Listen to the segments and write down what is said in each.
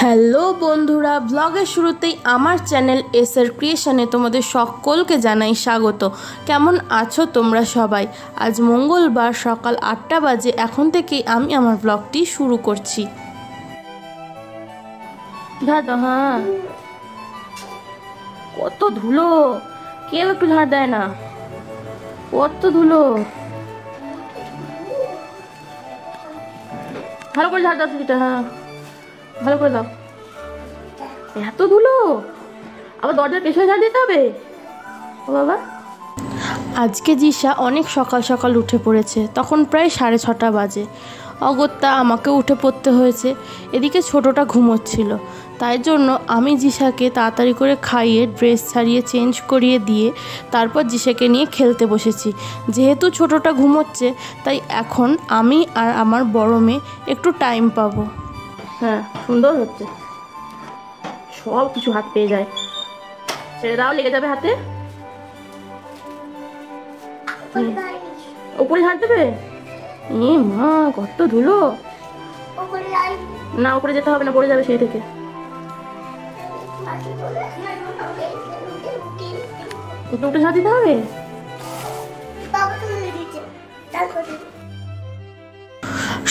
Hello বন্ধুরা, ব্লগের শুরুতেই আমার চ্যানেল এসআর ক্রিয়েশনে তোমাদের সকলকে জানাই স্বাগত। কেমন আছো তোমরা সবাই? আজ মঙ্গলবার সকাল আটটা বাজে, এখন থেকেই আমি আমার ব্লগটি শুরু করছি। হ্যাঁ কত ধুলো। কেউ একটু ঝাড় দেয় না। কত ধুলো। ভালো করে ঝাড় দাও হ্যাঁ ভালো করে দাও। এত ধুলো? আবার দরজার পেছনে ঝাড় দিতে হবে? ও বাবা। আজকে জিসা অনেক সকাল সকাল উঠে পড়েছে, তখন প্রায় সাড়ে ছটা বাজে। অগত্যা আমাকে উঠে পড়তে হয়েছে, এদিকে ছোটটা ঘুমোচ্ছিল। তাই জন্য আমি জিসাকে তাড়াতাড়ি করে খাইয়ে ড্রেস ছাড়িয়ে চেঞ্জ করিয়ে দিয়ে তারপর জিসাকে নিয়ে খেলতে বসেছি। যেহেতু ছোটটা ঘুমোচ্ছে, তাই এখন আমি আর আমার বড় মেয়ে একটু টাইম পাবো। হ্যাঁ সুন্দর হচ্ছে। সব কিছু হাত পেয়ে যায়। ছেড়ে দাও লেগে যাবে হাতে। উপরে ঝাড় দেবে? এ মা কত ধুলো। না উপরে যেতে হবে না পড়ে যাবে সেই থেকে। উঠে ঝাড় দিতে হবে?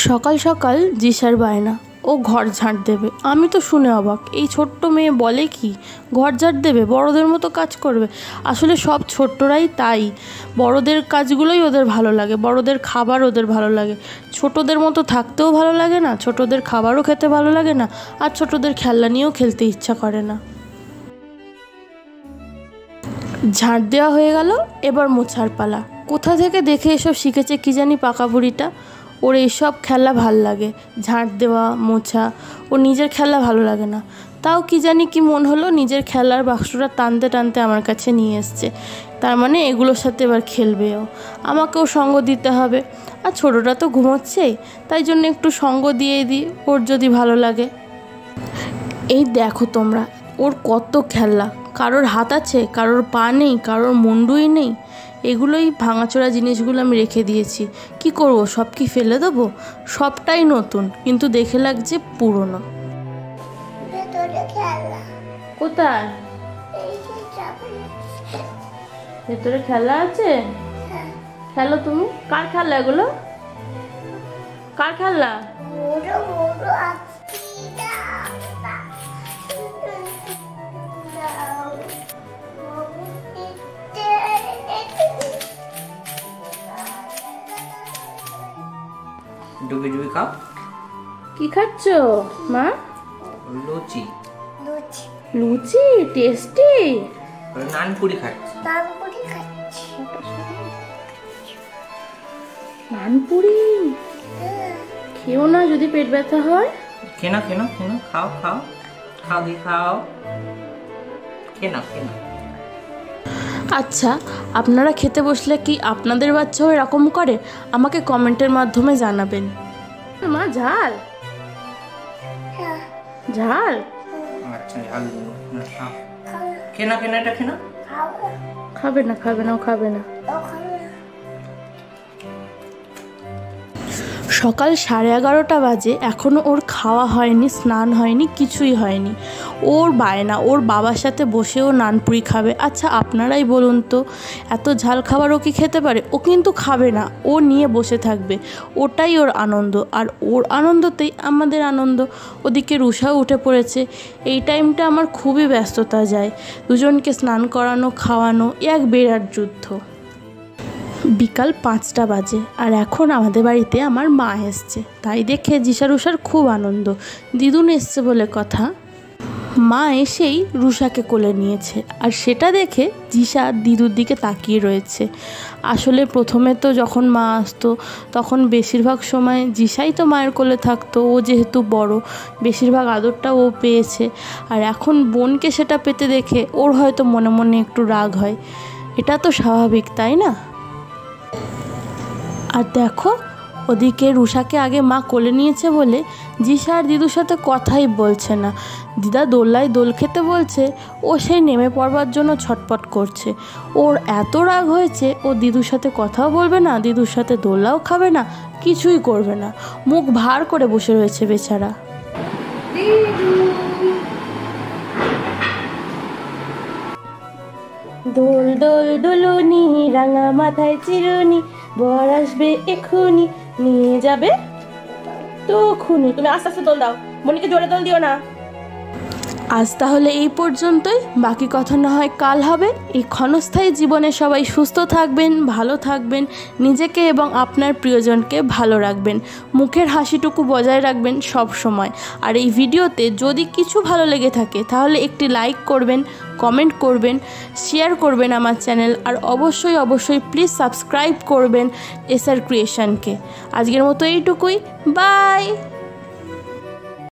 সকাল সকাল জিসার বায়না। ও ঘর ঝাঁট দেবে। আমি তো শুনে অবাক। এই ছোট্ট মেয়ে বলে কি? ঘর ঝাঁট দেবে? বড়দের মতো কাজ করবে। আসলে সব ছোট্টরাই তাই। বড়দের কাজগুলোই ওদের ভালো লাগে। বড়দের খাবার ওদের ভালো লাগে। ছোটদের মতো থাকতেও ভালো লাগে না। ছোটদের খাবারও খেতে ভালো লাগে না। আর ছোটদের খেলনা নিয়েও খেলতে ইচ্ছা করে না। ঝাঁট দেওয়া হয়ে গেল। এবার মোছার পালা। কোথা থেকে দেখে এসব শিখেছে কি জানি পাকা বুড়িটা? ওর এইসব খেলা ভালো লাগে, ঝাঁট দেওয়া, মোছা। ওর নিজের খেলা ভালো লাগে না। তাও কি জানি কি মন হলো নিজের খেলার বাক্সটা টানতে টানতে আমার কাছে নিয়ে এসছে। তার মানে এগুলোর সাথে এবার খেলবেও আমাকেও সঙ্গ দিতে হবে। আর ছোটোটা তো ঘুমোচ্ছেই তাই জন্য একটু সঙ্গ দিয়ে দিই, ওর যদি ভালো লাগে। এই দেখো তোমরা, ওর কত খেলনা কারোর হাত আছে, কারোর পা নেই, কারোর মুন্ডুই নেই। এগুলোই ভাঙাচোরা জিনিসগুলো আমি রেখে দিয়েছি। কি করব? সব কি ফেলে দেবো? সবটাই নতুন কিন্তু দেখে লাগছে পুরনো। কোথায়? ভেতরে খেলা আছে? খেলো তুমি? কার খেলা এগুলো? কার খেলা? ডুবি ডুবি খাও। কি খাচ্ছ মা? লুচি। লুচি। টেস্টি? ওরা নানপুরি খাচ্ছে। নানপুরি খেও না যদি পেট ব্যথা হয়। কেন কেন কেন খাও খাও। খাও দি খাও? কেন কেন আচ্ছা আপনারা খেতে বসলে কি আপনাদের বাচ্চাও এরকম করে? আমাকে কমেন্টের মাধ্যমে জানাবেন। মা ঝাল? ঝাল? আচ্ছা ঝাল দেবো না, খাও কেন কেন এটা কেন খাবে না খাবে না ও খাবে না। সকাল সাড়ে এগারোটা বাজে এখনও ওর খাওয়া হয়নি, স্নান হয়নি, কিছুই হয়নি। ওর বায়না, ওর বাবার সাথে বসেও নানপুরি খাবে। আচ্ছা আপনারাই বলুন তো, এত ঝাল খাবার ও কি খেতে পারে? ও কিন্তু খাবে না, ও নিয়ে বসে থাকবে। ওটাই ওর আনন্দ, আর ওর আনন্দতেই আমাদের আনন্দ। ওদিকে রুষাও উঠে পড়েছে। এই টাইমটা আমার খুবই ব্যস্ততা যায়। দুজনকে স্নান করানো, খাওয়ানো এক বিরাট যুদ্ধ। বিকাল পাঁচটা বাজে। আর এখন আমাদের বাড়িতে আমার মা এসছে। তাই দেখে জিসা রুষার খুব আনন্দ। দিদুন এসছে বলে কথা। মা এসেই রুষাকে কোলে নিয়েছে। আর সেটা দেখে জিসা দিদুর দিকে তাকিয়ে রয়েছে। আসলে প্রথমে তো যখন মা আসতো, তখন বেশিরভাগ সময় জিসাই তো মায়ের কোলে থাকতো, ও যেহেতু বড়, বেশিরভাগ আদরটা ও পেয়েছে। আর এখন বোনকে সেটা পেতে দেখে ওর হয়তো মনে মনে একটু রাগ হয়। এটা তো স্বাভাবিক, তাই না? আর দেখো, ওদিকে রুষাকে আগে মা কোলে নিয়েছে বলে জিসা আর দিদুর সাথে কথাই বলছে না। দিদা দোল্লায় দোল খেতে বলছে, ও সেই নেমে পড়বার জন্য ছটপট করছে। ওর এত রাগ হয়েছে, ও দিদুর সাথে কথাও বলবে না, দিদুর সাথে দোল্লাও খাবে না, কিছুই করবে না। মুখ ভার করে বসে রয়েছে বেচারা। দোল দোল দোলনি, রাঙা মাথায় চিরুনি, বর আসবে এখুনি নিয়ে যাবে তো খুনি তুমি আস্তে আস্তে দোল দাও, মনিকে জোরে দোল দিও না। আজ তাহলে এই পর্যন্তই। বাকি কথা না হয় কাল হবে। এই ক্ষণস্থায়ী জীবনে সবাই সুস্থ থাকবেন, ভালো থাকবেন, নিজেকে এবং আপনার প্রিয়জনকে ভালো রাখবেন। মুখের হাসিটুকু বজায় রাখবেন সব সময়। আর এই ভিডিওতে যদি কিছু ভালো লেগে থাকে, তাহলে একটি লাইক করবেন, কমেন্ট করবেন, শেয়ার করবেন আমার চ্যানেল। আর অবশ্যই অবশ্যই প্লিজ সাবস্ক্রাইব করবেন এসআর ক্রিয়েশনকে। আজকের মতো এইটুকুই। বাই!